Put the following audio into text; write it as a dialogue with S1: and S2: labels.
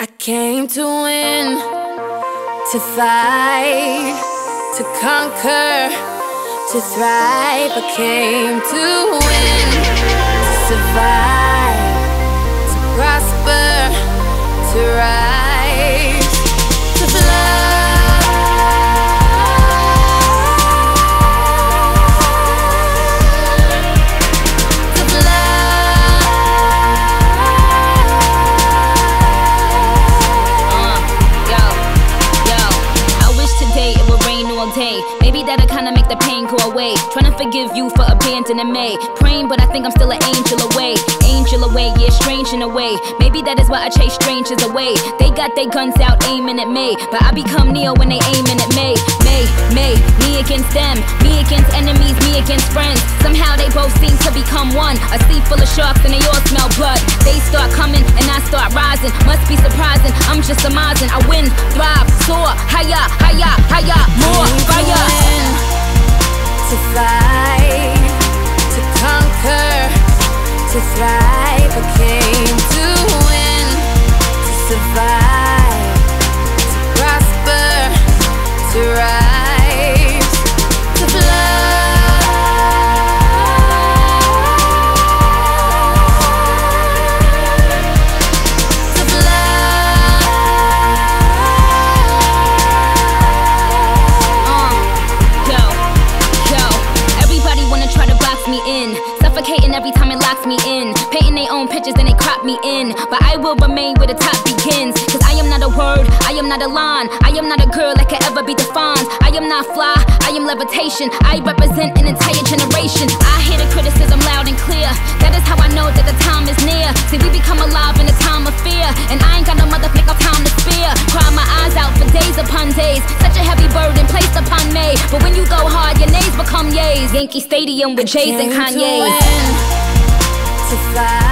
S1: I came to win, to fight, to conquer, to thrive. I came to win, to survive,
S2: all day. Maybe that'll kinda make the pain go away. Trying to forgive you for abandoning me. Praying, but I think I'm still an angel away. Angel away, yeah, strange in a way. Maybe that is why I chase strangers away. They got their guns out aiming at me. But I become Neo when they aiming at me. Me, me, me against them. Me against enemies, me against friends. Somehow they both seem to become one. A sea full of sharks and they all smell blood. They start coming and I start rising. Must be surprising. I'm just amazing. I win, thrive, soar, higher, higher, higher, more fire.
S1: To fight, to conquer, to thrive. I came to win, to survive,
S2: locks me in. Painting their own pictures and they crop me in. But I will remain where the top begins. Cause I am not a word, I am not a line. I am not a girl that can ever be defined. I am not fly, I am levitation. I represent an entire generation. I hear the criticism loud and clear. That is how I know that the time is near. See, we become alive in a time of fear. And I ain't got no motherfucker time to spare. Cry my eyes out for days upon days. Such a heavy burden placed upon me. But when you go hard, your nays become yays. Yankee Stadium with Jays and Kanye's.
S1: Fight.